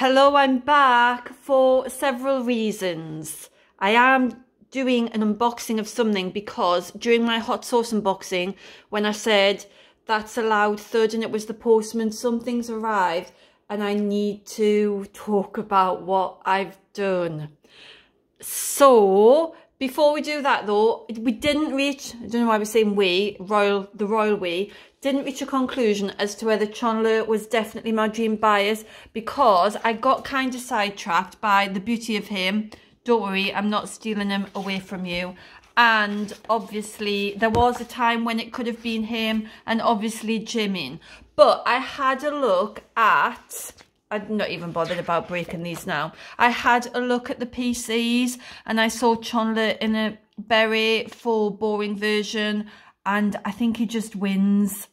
hello, I'm back for several reasons. I am doing an unboxing of something because during my hot sauce unboxing, when I said that's a loud thud and it was the postman, something's arrived and I need to talk about what I've done. So, before we do that though, we didn't reach, I don't know why we're saying we, royal, the royal we, didn't reach a conclusion as to whether Chandler was definitely my dream bias because I got kind of sidetracked by the beauty of him. Don't worry, I'm not stealing him away from you. And obviously, there was a time when it could have been him and obviously Jimin. But I had a look at I'm not even bothered about breaking these now. I had a look at the PCs and I saw Chandler in a very full boring version and I think he just wins.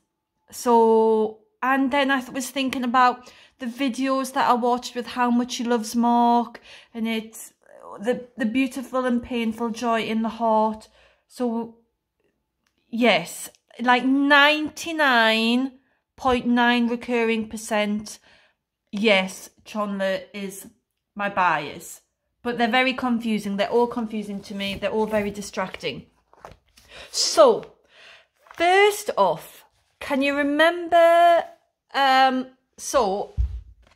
So, and then I was thinking about the videos that I watched with how much he loves Mark and it's uh, the, the beautiful and painful joy in the heart. So, yes, like 99.9 recurring percent, yes, Chandler is my bias. But they're very confusing. They're all confusing to me. They're all very distracting. So, first off, can you remember? Um, so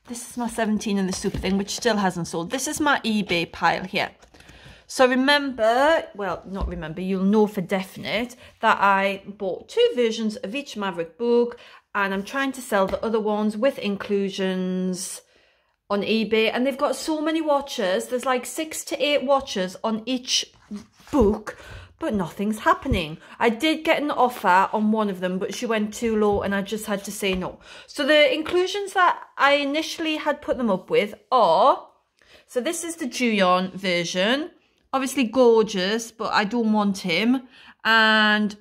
this is my 17 in the super thing, which still hasn't sold. This is my eBay pile here. So remember, well, not remember, you'll know for definite that I bought two versions of each Maverick book and I'm trying to sell the other ones with inclusions on eBay. And they've got so many watches. There's like six to eight watches on each book but nothing's happening. I did get an offer on one of them, but she went too low and I just had to say no. So the inclusions that I initially had put them up with are, so this is the Juyeon version. Obviously gorgeous, but I don't want him. And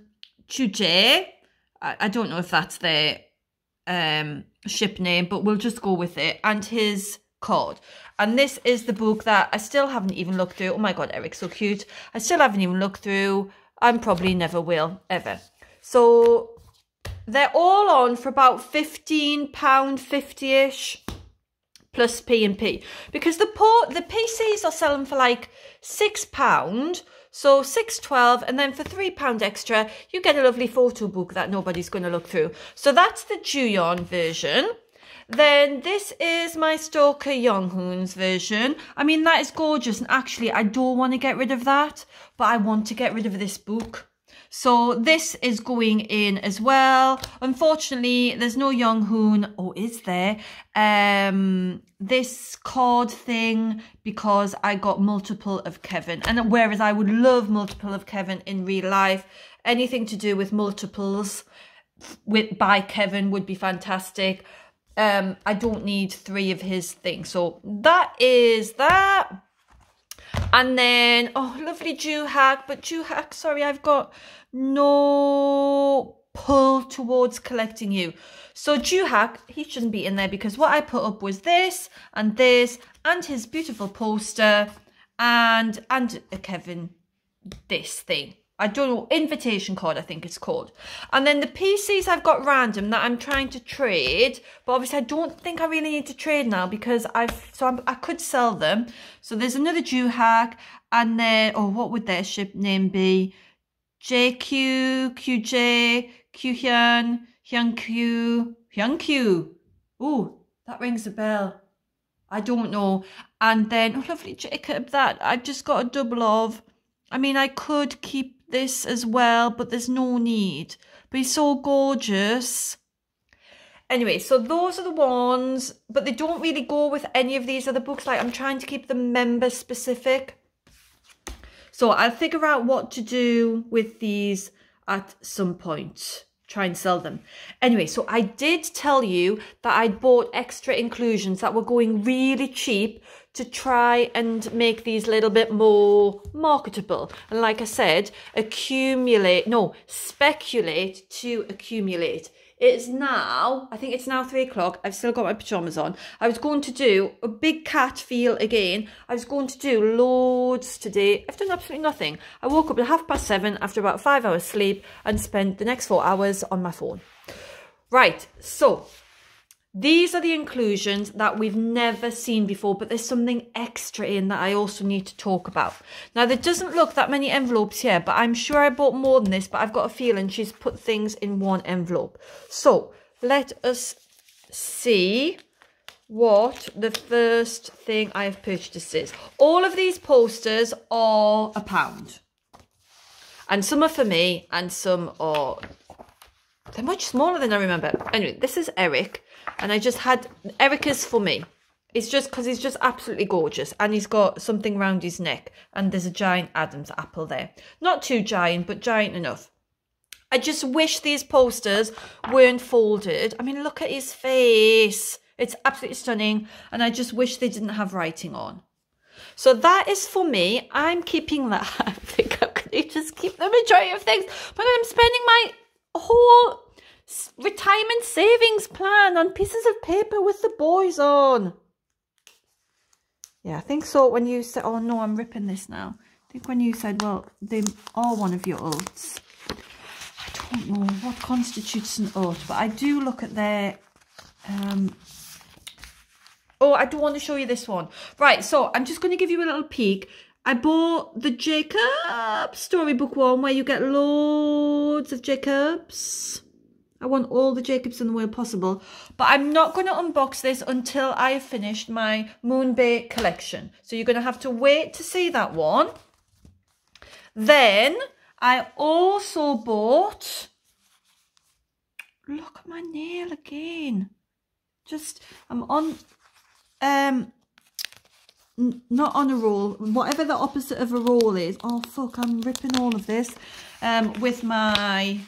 Chuje, I, I don't know if that's their um, ship name, but we'll just go with it. And his card. And this is the book that I still haven't even looked through. Oh my God, Eric, so cute. I still haven't even looked through. I probably never will, ever. So they're all on for about £15.50-ish plus P and P. Because the port, the PCs are selling for like £6. So six twelve, and then for three pound extra, you get a lovely photo book that nobody's going to look through. So that's the Juyeon version. Then this is my Stalker Younghoon's version. I mean, that is gorgeous. And actually, I don't want to get rid of that, but I want to get rid of this book. So this is going in as well. Unfortunately, there's no Younghoon. Oh, is there? Um, this card thing because I got multiple of Kevin. And whereas I would love multiple of Kevin in real life, anything to do with multiples with by Kevin would be fantastic um, I don't need three of his things. So that is that. And then, oh, lovely Joohyuk. But Joohyuk, sorry, I've got no pull towards collecting you. So Joohyuk, he shouldn't be in there because what I put up was this and this and his beautiful poster and, and Kevin this thing. I don't know, invitation card, I think it's called. And then the PCs I've got random that I'm trying to trade, but obviously I don't think I really need to trade now because I've, so I'm, i could sell them. So there's another Juhak and then, oh, what would their ship name be? JQ, QJ, Qhyun, Hyunkyu, Hyunkyu. Oh, that rings a bell. I don't know. And then, oh, lovely Jacob, that I've just got a double of. I mean, I could keep this as well, but there's no need. But he's so gorgeous. Anyway, so those are the ones, but they don't really go with any of these other books. Like, I'm trying to keep them member specific. So I'll figure out what to do with these at some point. Try and sell them. Anyway, so I did tell you that I'd bought extra inclusions that were going really cheap to try and make these a little bit more marketable. And like I said, accumulate, no, speculate to accumulate. It's now, I think it's now three o'clock. I've still got my pajamas on. I was going to do a big cat feel again. I was going to do loads today. I've done absolutely nothing. I woke up at half past seven after about five hours sleep and spent the next four hours on my phone. Right, so These are the inclusions that we've never seen before, but there's something extra in that I also need to talk about. Now, there doesn't look that many envelopes here, but I'm sure I bought more than this, but I've got a feeling she's put things in one envelope. So, let us see what the first thing I have purchased is. All of these posters are a pound. And some are for me and some are... They're much smaller than I remember. Anyway, this is Eric. And I just had... Eric is for me. It's just because he's just absolutely gorgeous. And he's got something around his neck. And there's a giant Adam's apple there. Not too giant, but giant enough. I just wish these posters weren't folded. I mean, look at his face. It's absolutely stunning. And I just wish they didn't have writing on. So that is for me. I'm keeping that. I think I'm going to just keep the majority of things. But I'm spending my whole retirement savings plan on pieces of paper with the boys on. Yeah, I think so. When you said, oh no, I'm ripping this now. I think when you said, well, they are one of your oaths. I don't know what constitutes an oath, but I do look at their um, Oh, I do want to show you this one. Right, so I'm just going to give you a little peek. I bought the Jacob storybook one where you get loads of Jacobs. I want all the Jacobs in the world possible. But I'm not going to unbox this until I have finished my Moonbae collection. So you're going to have to wait to see that one. Then I also bought... Look at my nail again. Just, I'm on um not on a roll whatever the opposite of a roll is oh fuck i'm ripping all of this um with my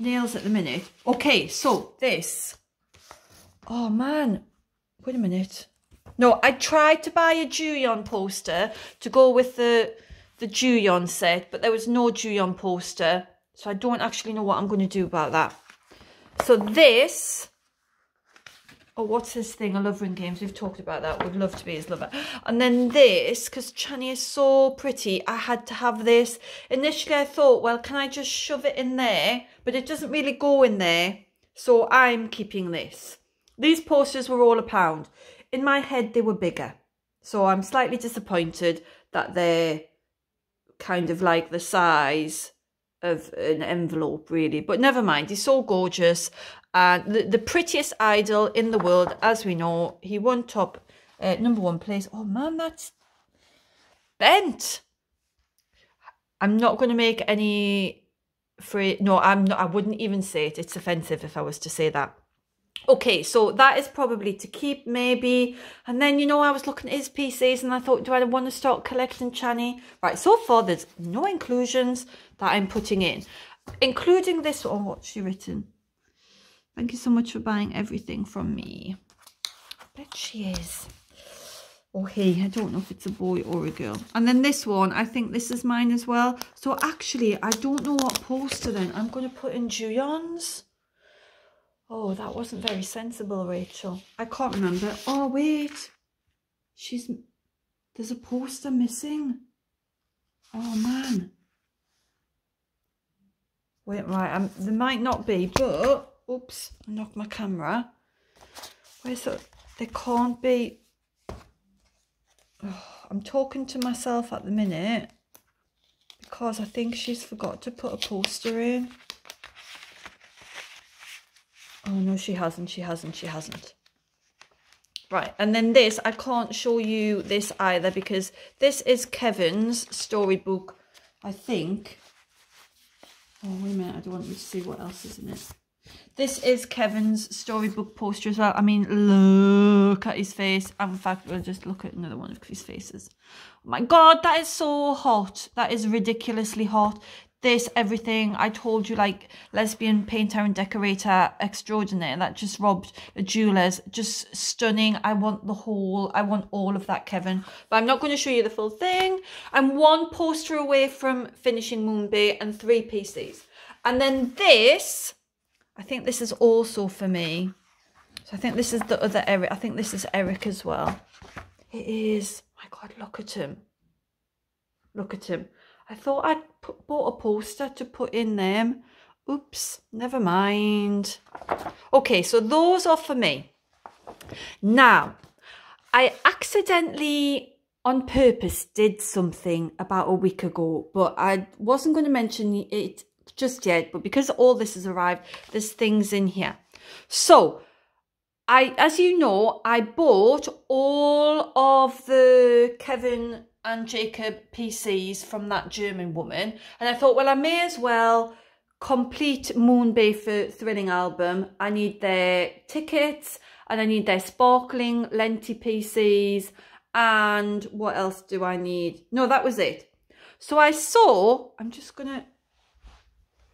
nails at the minute. Okay so this. Oh man. Wait a minute. No i tried to buy a Ju-Yeon poster to go with the the Ju-Yeon set but there was no Ju-Yeon poster so i don't actually know what i'm going to do about that. So this oh, what's his thing? I love ring games. We've talked about that. Would love to be his lover. And then this, because Chani is so pretty, I had to have this. Initially, I thought, well, can I just shove it in there? But it doesn't really go in there. So I'm keeping this. These posters were all a pound. In my head, they were bigger. So I'm slightly disappointed that they're kind of like the size of an envelope really but never mind he's so gorgeous and the, the prettiest idol in the world as we know he won top uh, number one place. Oh man that's bent. I'm not going to make any free no i'm not i wouldn't even say it. It's offensive if i was to say that. Okay so that is probably to keep maybe. And then you know i was looking at his pieces and i thought do i want to start collecting Chani right so far there's no inclusions that i'm putting in including this one. What's she written thank you so much for buying everything from me I bet she is or he i don't know if it's a boy or a girl and then this one i think this is mine as well so actually i don't know what poster then i'm going to put in Ju-Yeon's Oh, that wasn't very sensible, Rachel. I can't remember. Oh, wait. She's... There's a poster missing. Oh, man. Wait, right. Um, there might not be, but... Oops, I knocked my camera. Where's it? There can't be... Oh, I'm talking to myself at the minute because I think she's forgot to put a poster in. Oh, no, she hasn't. She hasn't. She hasn't. Right, and then this, I can't show you this either because this is Kevin's storybook, I think. Oh, wait a minute. I don't want you to see what else is in it. This is Kevin's storybook poster as well. I mean, look at his face. In fact, we'll just look at another one of his faces. Oh my God, that is so hot. That is ridiculously hot this everything i told you like lesbian painter and decorator extraordinaire that just robbed a jeweler's just stunning i want the whole i want all of that kevin but i'm not going to show you the full thing i'm one poster away from finishing moonbae and three pieces and then this i think this is also for me so i think this is the other eric i think this is eric as well it is my god look at him look at him I thought I'd put, bought a poster to put in them. Oops, never mind. Okay, so those are for me. Now, I accidentally on purpose did something about a week ago, but I wasn't going to mention it just yet. But because all this has arrived, there's things in here. So, I, as you know, I bought all of the Kevin and Jacob PCs from that German woman. And I thought, well, I may as well complete Moonbae for Thrilling album. I need their tickets and I need their sparkling Lenti PCs. And what else do I need? No, that was it. So I saw, I'm just going to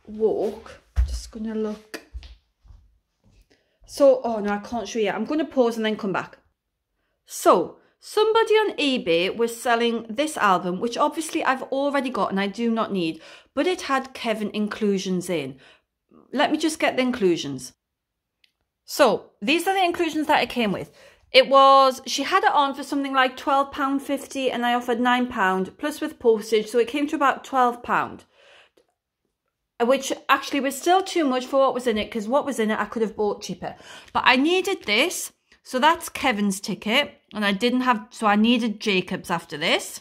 walk, just going to look. So, oh no, I can't show you. I'm going to pause and then come back. So, Somebody on eBay was selling this album, which obviously I've already got and I do not need, but it had Kevin inclusions in. Let me just get the inclusions. So these are the inclusions that it came with. It was, she had it on for something like £12.50 and I offered £9 plus with postage. So it came to about £12, which actually was still too much for what was in it because what was in it I could have bought cheaper. But I needed this so that's Kevin's ticket. And I didn't have, so I needed Jacob's after this.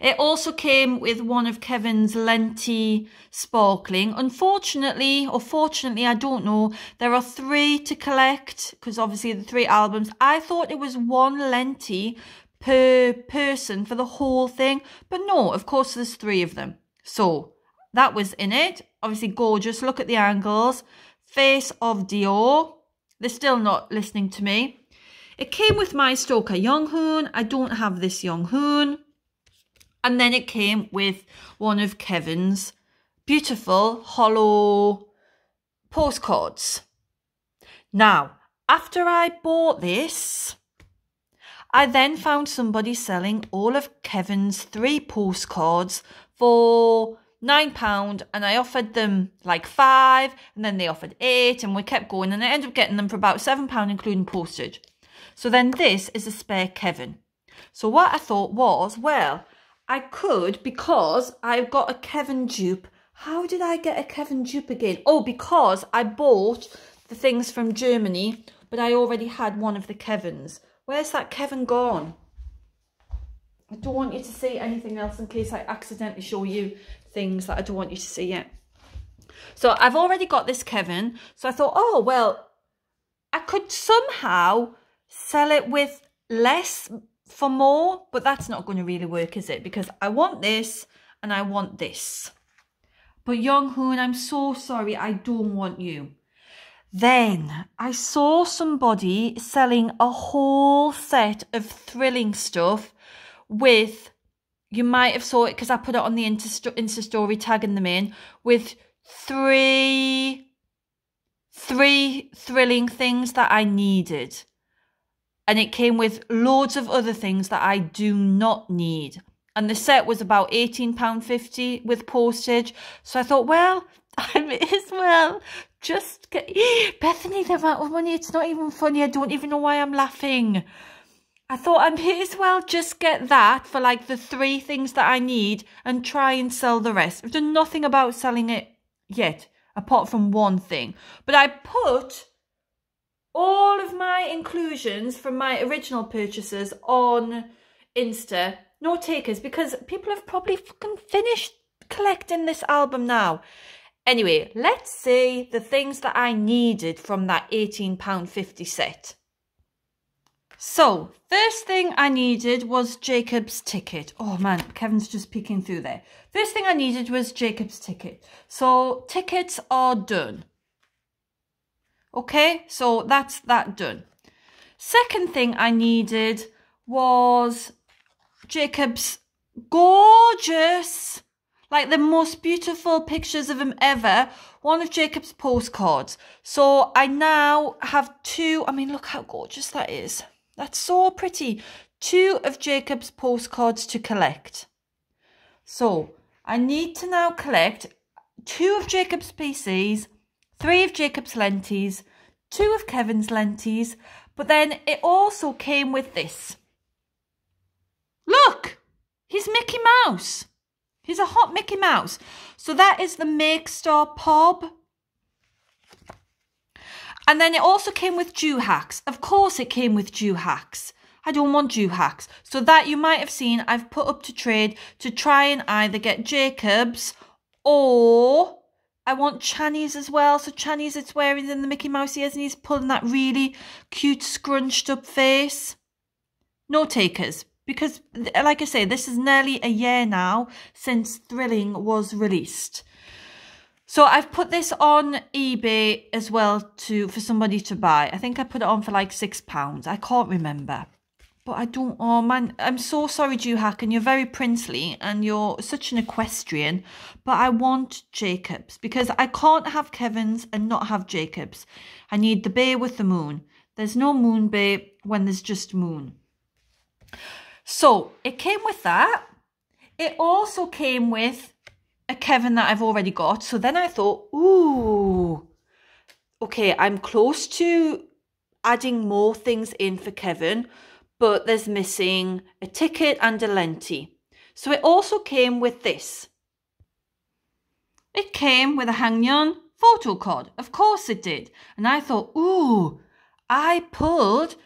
It also came with one of Kevin's Lenti Sparkling. Unfortunately, or fortunately, I don't know, there are three to collect because obviously the three albums. I thought it was one Lenti per person for the whole thing, but no, of course there's three of them. So that was in it. Obviously gorgeous. Look at the angles. Face of Dior. They're still not listening to me. It came with my Stoker Young I don't have this Young And then it came with one of Kevin's beautiful hollow postcards. Now, after I bought this, I then found somebody selling all of Kevin's three postcards for nine pound and I offered them like five and then they offered eight and we kept going and I ended up getting them for about seven pound including postage. So then this is a spare Kevin. So what I thought was, well, I could because I've got a Kevin dupe. How did I get a Kevin dupe again? Oh, because I bought the things from Germany, but I already had one of the Kevins. Where's that Kevin gone? I don't want you to see anything else in case I accidentally show you things that I don't want you to see yet. So I've already got this Kevin. So I thought, oh, well, I could somehow sell it with less for more, but that's not going to really work, is it? Because I want this and I want this. But Young Hoon, I'm so sorry, I don't want you. Then I saw somebody selling a whole set of thrilling stuff with you might have saw it because I put it on the Insta, story tagging them in with three three thrilling things that I needed. And it came with loads of other things that I do not need. And the set was about £18.50 with postage. So I thought, well, I may as well just get... Bethany, the amount of money, it's not even funny. I don't even know why I'm laughing. I thought I may as well just get that for like the three things that I need and try and sell the rest. I've done nothing about selling it yet, apart from one thing. But I put all of my inclusions from my original purchases on Insta. No takers because people have probably fucking finished collecting this album now. Anyway, let's see the things that I needed from that £18.50 set. So, first thing I needed was Jacob's ticket. Oh man, Kevin's just peeking through there. First thing I needed was Jacob's ticket. So, tickets are done. Okay, so that's that done. Second thing I needed was Jacob's gorgeous, like the most beautiful pictures of him ever, one of Jacob's postcards. So I now have two, I mean, look how gorgeous that is. That's so pretty. Two of Jacob's postcards to collect. So I need to now collect two of Jacob's PCs, three of Jacob's lenties, two of Kevin's lenties, but then it also came with this. Look, he's Mickey Mouse. He's a hot Mickey Mouse. So that is the Make Star Pop And then it also came with Juhaks. Of course it came with Juhaks. I don't want Juhaks. So that you might have seen I've put up to trade to try and either get Jacobs or I want Channy's as well. So Channy's it's wearing in the Mickey Mouse ears and he's pulling that really cute scrunched up face. No takers. Because like I say, this is nearly a year now since Thrilling was released. So I've put this on eBay as well to for somebody to buy. I think I put it on for like six pounds. I can't remember. But I don't oh man, I'm so sorry, Hack, and you're very princely and you're such an equestrian. But I want Jacobs because I can't have Kevin's and not have Jacobs. I need the bay with the moon. There's no moon bay when there's just moon. So it came with that. It also came with a Kevin that I've already got. So then I thought, ooh, okay, I'm close to adding more things in for Kevin, but there's missing a ticket and a lenti. So it also came with this. It came with a Haknyeon photo card. Of course it did. And I thought, ooh, I pulled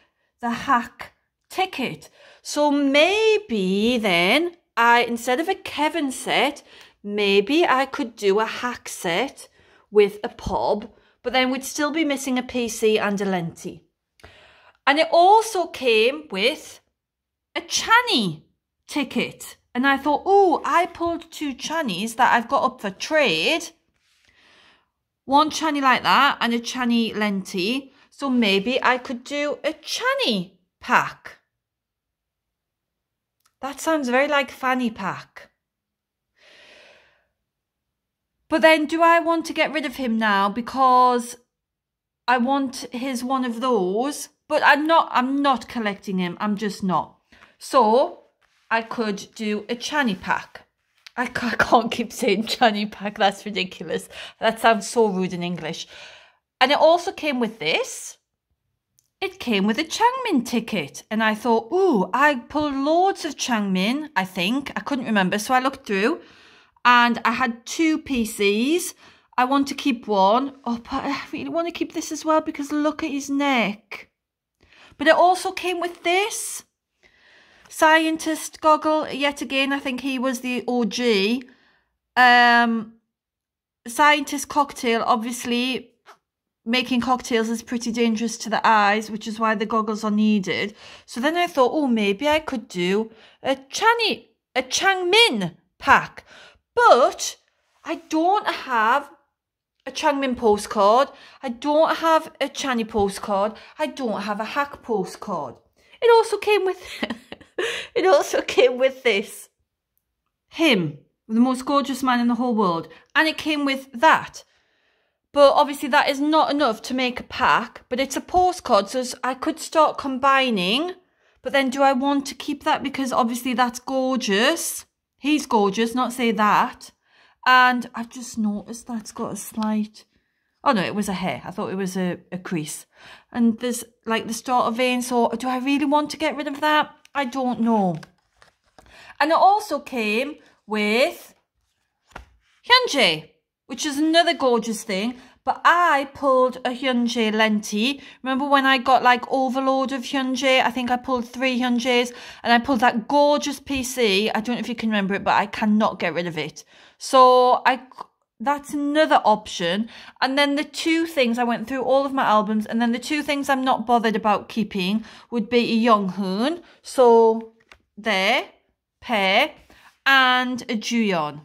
the hack ticket. So maybe then I, instead of a Kevin set, maybe I could do a hack set with a pob, but then we'd still be missing a PC and a lenti. And it also came with a Channy ticket. And I thought, oh, I pulled two Channys that I've got up for trade. One Channy like that and a Channy lenti. So maybe I could do a Channy pack. That sounds very like fanny pack. But then do I want to get rid of him now because I want his one of those, but I'm not I'm not collecting him. I'm just not. So I could do a Channy pack. I can't keep saying Channy pack. That's ridiculous. That sounds so rude in English. And it also came with this. It came with a Changmin ticket. And I thought, ooh, I pulled loads of Changmin, I think. I couldn't remember. So I looked through and I had two PCs. I want to keep one. Oh, but I really want to keep this as well because look at his neck. But it also came with this. Scientist goggle, yet again, I think he was the OG. Um, scientist cocktail, obviously, making cocktails is pretty dangerous to the eyes, which is why the goggles are needed. So then I thought, oh, maybe I could do a Channy, a Changmin pack. But I don't have a Changmin postcard. I don't have a Channy postcard. I don't have a hack postcard. It also came with it also came with this. Him, the most gorgeous man in the whole world. And it came with that. But obviously that is not enough to make a pack, but it's a postcard, so I could start combining. But then do I want to keep that? Because obviously that's gorgeous. He's gorgeous, not say that. And I've just noticed that's got a slight... Oh no, it was a hair. I thought it was a, a crease. And there's like the start of vein. So do I really want to get rid of that? I don't know. And it also came with Hyunjae, which is another gorgeous thing. But I pulled a Hyunjae lenti. Remember when I got like overload of Hyunjae? I think I pulled three Hyunjaes and I pulled that gorgeous PC. I don't know if you can remember it, but I cannot get rid of it. So I that's another option. And then the two things, I went through all of my albums, and then the two things I'm not bothered about keeping would be a Younghoon. So there, pair, and a Juyeon.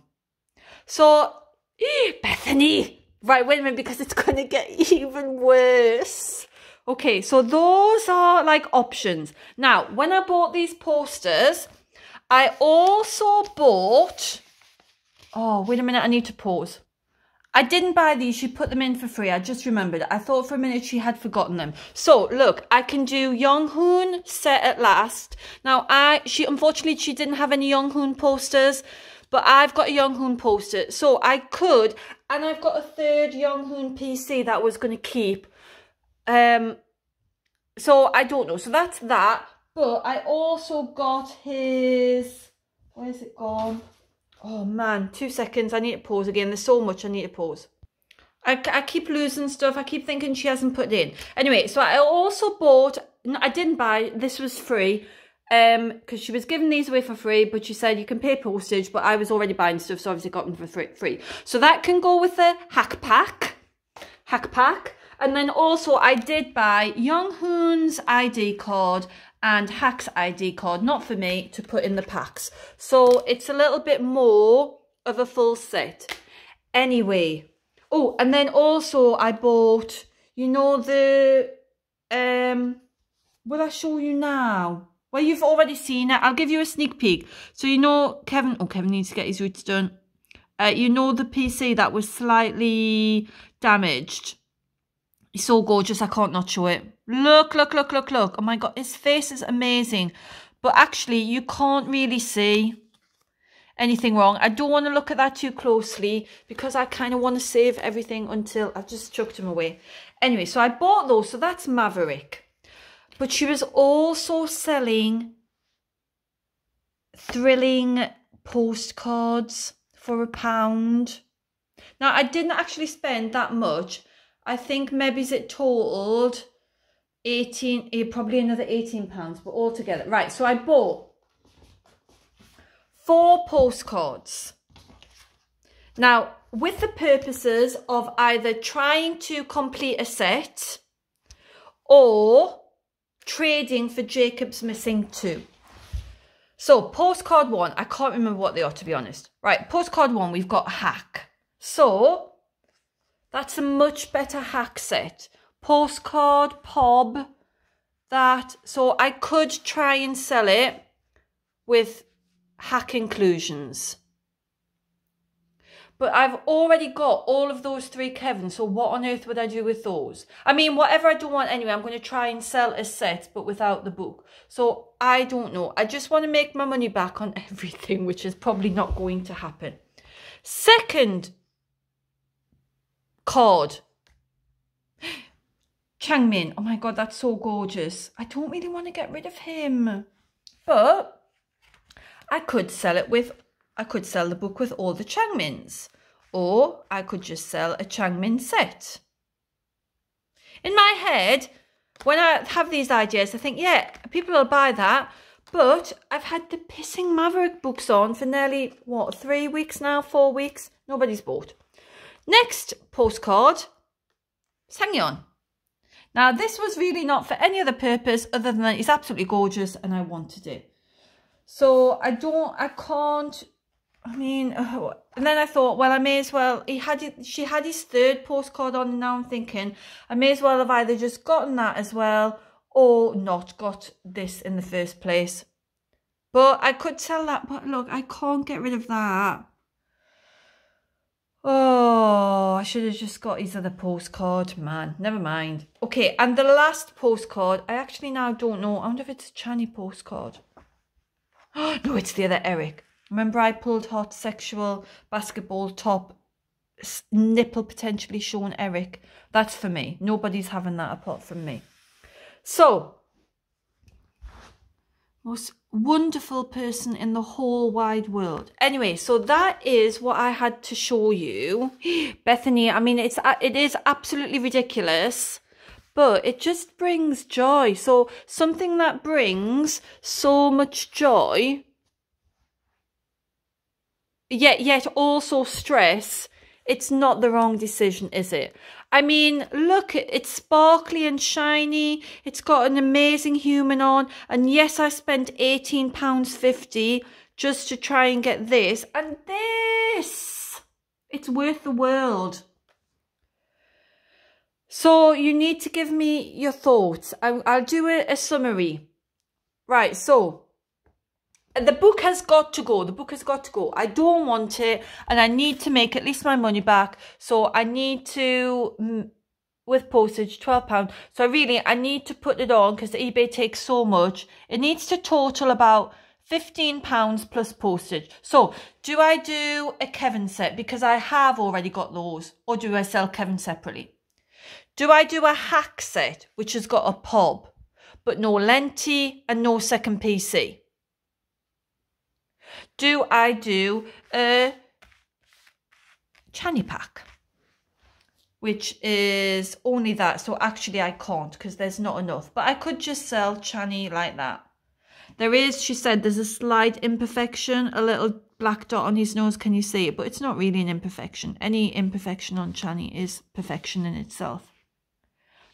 So, Bethany, Right, wait a minute, because it's going to get even worse. Okay, so those are like options. Now, when I bought these posters, I also bought... Oh, wait a minute, I need to pause. I didn't buy these, she put them in for free. I just remembered. I thought for a minute she had forgotten them. So, look, I can do Younghoon set at last. Now, I she unfortunately, she didn't have any Younghoon posters. But I've got a Younghoon poster, so I could, and I've got a third Younghoon PC that I was going to keep. Um, so I don't know. So that's that. But I also got his, where's it gone? Oh man, two seconds. I need to pause again. There's so much I need to pause. I, I keep losing stuff. I keep thinking she hasn't put it in. Anyway, so I also bought, No, I didn't buy, this was free um because she was giving these away for free but she said you can pay postage but i was already buying stuff so obviously got them for free so that can go with the hack pack hack pack. And then also i did buy young hoon's id card and hack's id card not for me to put in the packs. So it's a little bit more of a full set. Anyway oh and then also i bought you know the um will i show you now well, you've already seen it. I'll give you a sneak peek. So you know Kevin, oh, Kevin needs to get his roots done. Uh, you know the PC that was slightly damaged. It's so gorgeous, I can't not show it. Look, look, look, look, look. Oh my God, his face is amazing. But actually, you can't really see anything wrong. I don't want to look at that too closely because I kind of want to save everything until I've just chucked him away. Anyway, so I bought those. So that's Maverick. But she was also selling thrilling postcards for a pound. Now, I didn't actually spend that much. I think maybe it totaled 18, eh, probably another 18 pounds, but all together. Right, so I bought four postcards. Now, with the purposes of either trying to complete a set or trading for Jacob's Missing 2. So, postcard one, I can't remember what they are to be honest. Right, postcard one, we've got hack. So, that's a much better hack set. Postcard, pob, that. So, I could try and sell it with hack inclusions. But I've already got all of those three Kevins, so what on earth would I do with those? I mean, whatever I don't want anyway, I'm going to try and sell a set, but without the book. So I don't know. I just want to make my money back on everything, which is probably not going to happen. Second card. Changmin. Oh my god, that's so gorgeous. I don't really want to get rid of him. But I could sell it with I could sell the book with all the Changmins, or I could just sell a Changmin set. In my head, when I have these ideas, I think, yeah, people will buy that. But I've had the pissing Maverick books on for nearly, what, three weeks now, four weeks? Nobody's bought. Next postcard, Sangyeon. Now, this was really not for any other purpose other than it's absolutely gorgeous and I wanted it. So I don't, I can't I mean, uh, and then I thought, well, I may as well. He had she had his third postcard on, and now I'm thinking I may as well have either just gotten that as well or not got this in the first place. But I could sell that. But look, I can't get rid of that. Oh, I should have just got his other postcard, man. Never mind. Okay, and the last postcard, I actually now don't know. I wonder if it's a Channy postcard. no, it's the other Eric. Remember I pulled hot sexual basketball top nipple potentially shown Eric. That's for me. Nobody's having that apart from me. So, most wonderful person in the whole wide world. Anyway, so that is what I had to show you. Bethany, I mean, it's it is absolutely ridiculous, but it just brings joy. So something that brings so much joy yet yet also stress it's not the wrong decision, is it? I mean, look, it's sparkly and shiny. It's got an amazing human on. And yes, I spent £18.50 just to try and get this. And this, it's worth the world. So you need to give me your thoughts. I, will do a summary. Right, so the book has got to go. The book has got to go. I don't want it and I need to make at least my money back. So I need to, mm, with postage, £12. So I really, I need to put it on because eBay takes so much. It needs to total about £15 plus postage. So do I do a Kevin set because I have already got those or do I sell Kevin separately? Do I do a hack set which has got a pub but no lenti and no second PC? Do I do a Channy pack? which is only that. So actually I can't because there's not enough. But I could just sell Chani like that. There is, she said, there's a slight imperfection, a little black dot on his nose. Can you see it? But it's not really an imperfection. Any imperfection on Chani is perfection in itself.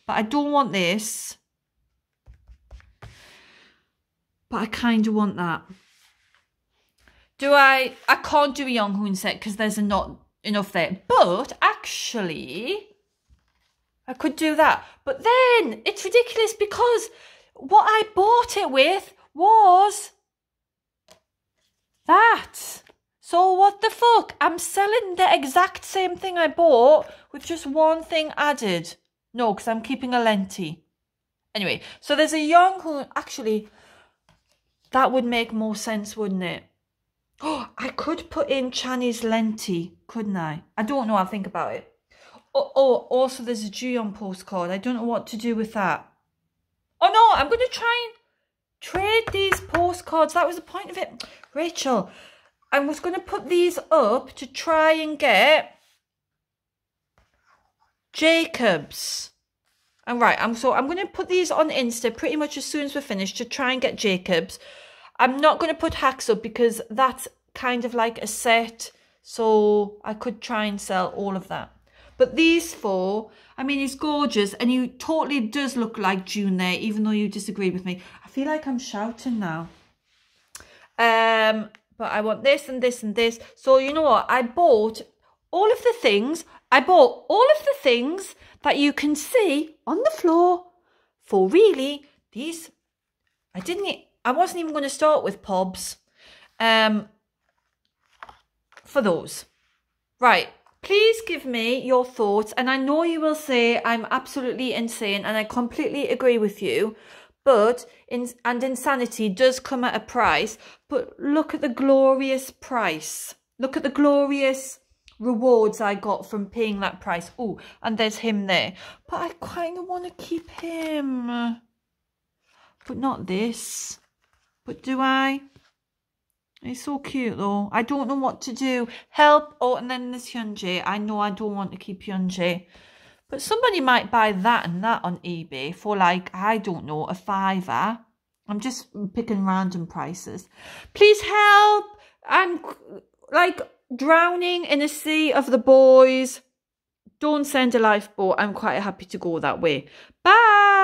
But I don't want this. But I kind of want that. Do I? I can't do a Young Hoon set because there's not enough there. But actually, I could do that. But then it's ridiculous because what I bought it with was that. So what the fuck? I'm selling the exact same thing I bought with just one thing added. No, because I'm keeping a lenti. Anyway, so there's a young who actually that would make more sense, wouldn't it? Oh, I could put in Chinese lenti, couldn't I? I don't know. I'll think about it. Oh, oh also there's a Juyeon postcard. I don't know what to do with that. Oh no, I'm going to try and trade these postcards. That was the point of it. Rachel, I was going to put these up to try and get Jacobs. And right, I'm so I'm going to put these on Insta pretty much as soon as we're finished to try and get Jacobs. I'm not going to put hacks up because that's kind of like a set. So I could try and sell all of that. But these four, I mean, he's gorgeous and he totally does look like June there, even though you disagreed with me. I feel like I'm shouting now. Um, but I want this and this and this. So you know what? I bought all of the things. I bought all of the things that you can see on the floor for really these. I didn't, I wasn't even going to start with Pobs. Um, for those. Right. Please give me your thoughts. And I know you will say I'm absolutely insane and I completely agree with you. But, in, and insanity does come at a price. But look at the glorious price. Look at the glorious rewards I got from paying that price. Oh, and there's him there. But I kind of want to keep him. But not this. But do I? He's so cute though. I don't know what to do. Help. Oh, and then there's Hyunjae. I know I don't want to keep Hyunjae. But somebody might buy that and that on eBay for like, I don't know, a fiver. I'm just picking random prices. Please help. I'm like drowning in a sea of the boys. Don't send a lifeboat. I'm quite happy to go that way. Bye.